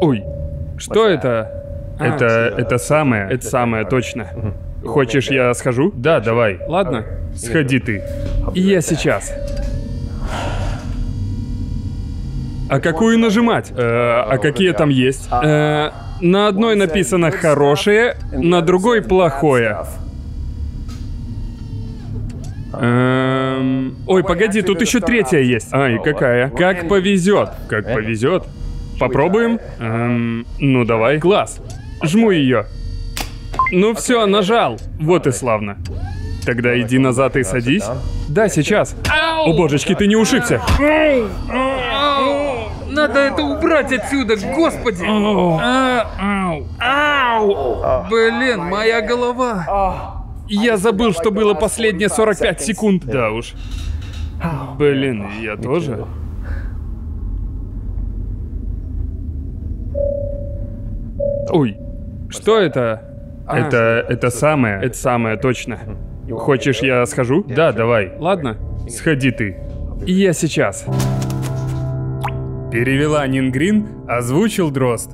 Ой, что это? Это, это самое, это самое, точно. Хочешь, я схожу? Да, давай. Ладно, сходи ты. И я сейчас. А какую нажимать? Э, а какие там есть? Э, на одной написано хорошее, на другой плохое. Эм... Ой, погоди, тут еще третья есть. А, и какая? Как повезет. Как повезет. Попробуем? Эм... Ну давай. Класс. Жму ее. Ну все, нажал. Вот и славно. Тогда иди назад и садись. Да, сейчас. О божечки, ты не ушибся. Надо это убрать отсюда, господи! А, ау. Ау! Блин, моя голова. Я забыл, что было последние 45 секунд. Да уж. Блин, я тоже. Ой, что это? Это, это самое, это самое, точно. Хочешь, я схожу? Да, давай. Ладно, сходи ты. И я сейчас. Перевела Нингрин, озвучил Дрозд.